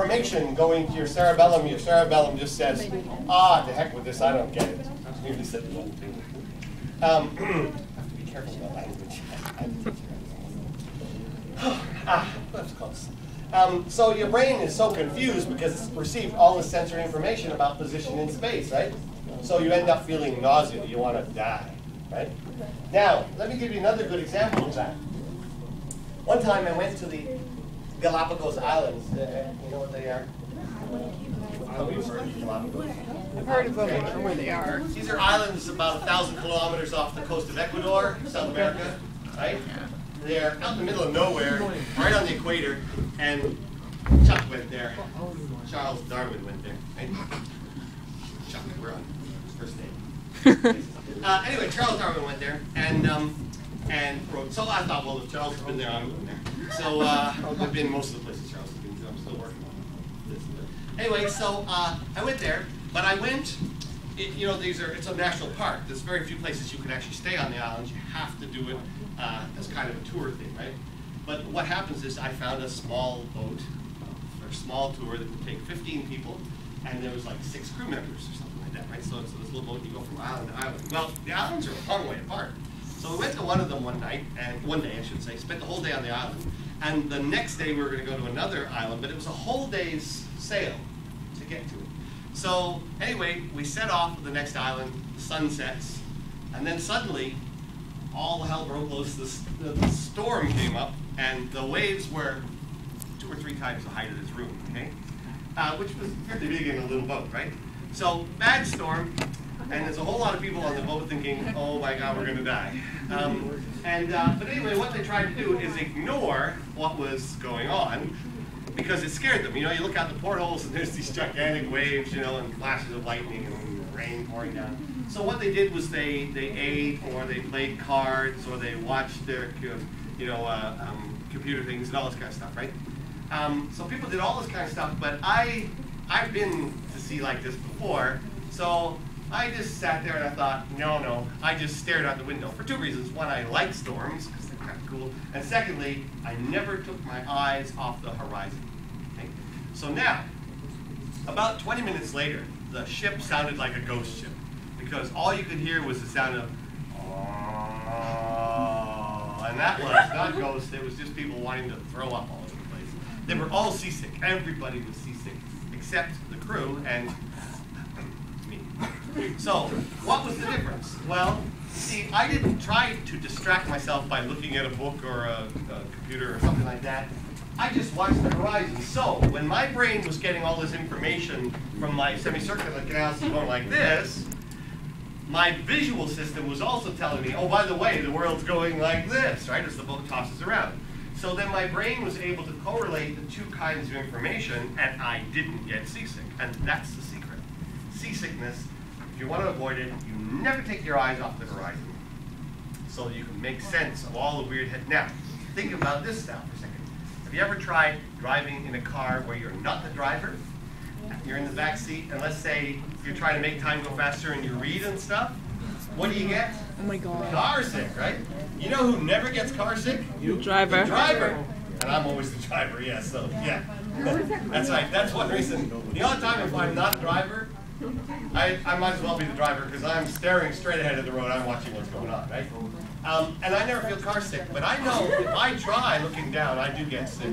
information going to your cerebellum, your cerebellum just says, ah, to heck with this, I don't get it. Um, have to be careful about language. ah, that's close. Um, so your brain is so confused because it's received all the sensory information about position in space, right? So you end up feeling nausea. You want to die, right? Now, let me give you another good example of that. One time I went to the Galapagos Islands. Uh, you know what they are? You've heard of Galapagos. I've heard of them, I know where they are. These are islands about a thousand kilometers off the coast of Ecuador, South America, right? They're out in the middle of nowhere, right on the equator, and Chuck went there. Charles Darwin went there, right? Chuck, we're on first name. uh, anyway, Charles Darwin went there, and um, and wrote. So I thought, well, if Charles has been there, I'm going there. So uh, I've been most of the places Charles has been. I'm still working on this. Anyway, so uh, I went there, but I went. It, you know, these are it's a national park. There's very few places you can actually stay on the islands. You have to do it uh, as kind of a tour thing, right? But what happens is I found a small boat for a small tour that would take 15 people, and there was like six crew members or something like that, right? So it's this little boat, you go from island to island. Well, the islands are a long way apart. So we went to one of them one night, and one day I should say, spent the whole day on the island. And the next day we were going to go to another island, but it was a whole day's sail to get to it. So anyway, we set off to the next island, the sun sets, and then suddenly all hell broke loose. The, the, storm came up, and the waves were two or three times the height of this room, okay? Uh, which was fairly big in a little boat, right? So bad storm, and there's a whole lot of people on the boat thinking, oh my God, we're going to die. Um, and uh, but anyway, what they tried to do is ignore what was going on because it scared them. You know, you look out the portholes and there's these gigantic waves, you know, and flashes of lightning and rain pouring down. So what they did was they they ate or they played cards or they watched their you know uh, um, computer things and all this kind of stuff, right? Um, so people did all this kind of stuff, but I I've been to sea like this before, so I just sat there and I thought, no, no. I just stared out the window for two reasons. One, I like storms because they're kind of cool, and secondly, I never took my eyes off the horizon. Okay? So now, about 20 minutes later, the ship sounded like a ghost ship because all you could hear was the sound of, oh, and that was not ghosts. It was just people wanting to throw up all over the place. They were all seasick. Everybody was seasick except the crew and so, what was the difference? Well, see, I didn't try to distract myself by looking at a book or a, a computer or something like that. I just watched the horizon. So, when my brain was getting all this information from my semicircular galaxy going like this, my visual system was also telling me, oh, by the way, the world's going like this, right, as the boat tosses around. So then my brain was able to correlate the two kinds of information, and I didn't get seasick. And that's the secret. Seasickness if you want to avoid it, you never take your eyes off the horizon so you can make sense of all the weird head. Now, think about this now for a second. Have you ever tried driving in a car where you're not the driver? You're in the back seat, and let's say you're trying to make time go faster and you read and stuff. What do you get? Oh my god. Car sick, right? You know who never gets car sick? You. driver. The driver. And I'm always the driver, yeah, so yeah. That's right. That's one reason. The only time if I'm not a driver, I, I might as well be the driver because I'm staring straight ahead of the road. I'm watching what's going on, right? Um, and I never feel car sick, but I know if I try looking down, I do get sick.